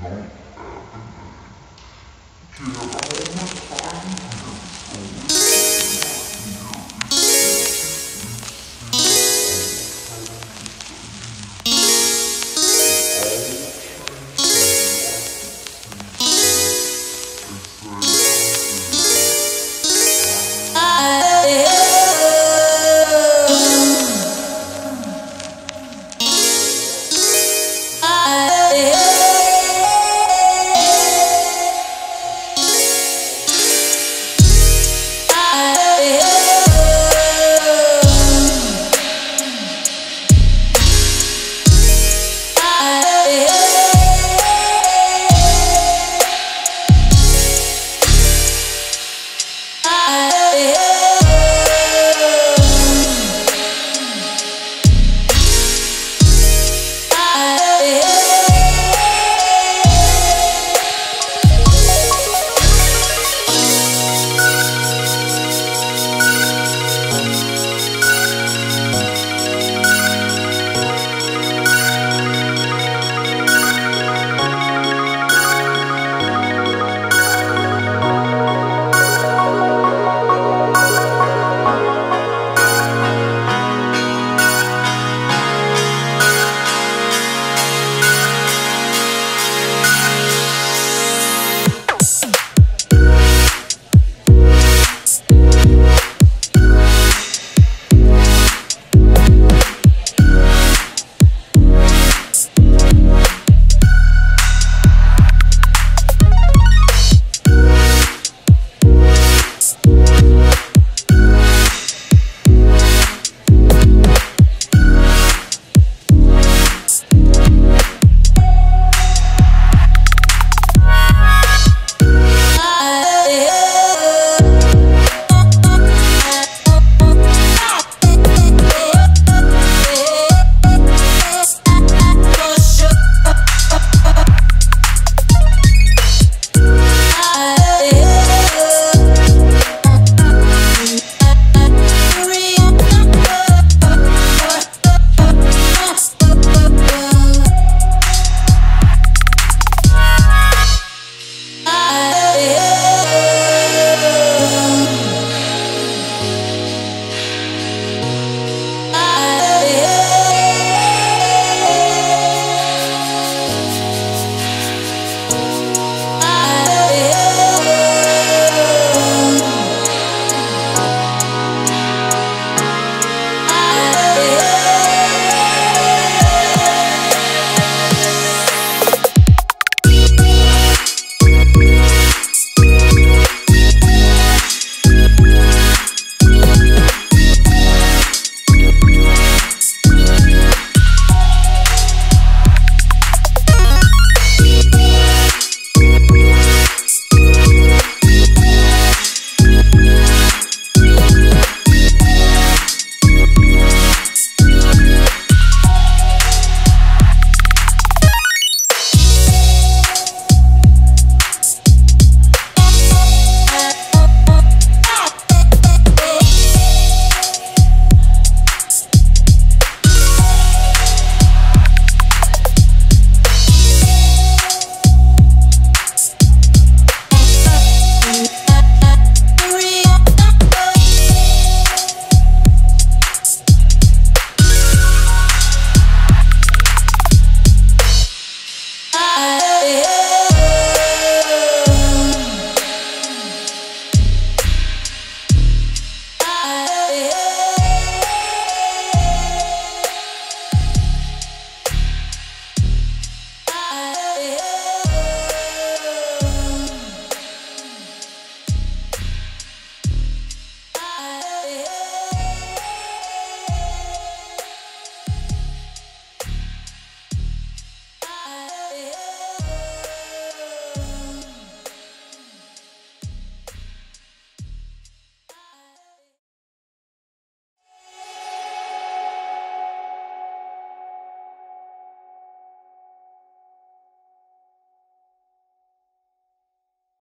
não To que é,